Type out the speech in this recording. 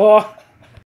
Oh,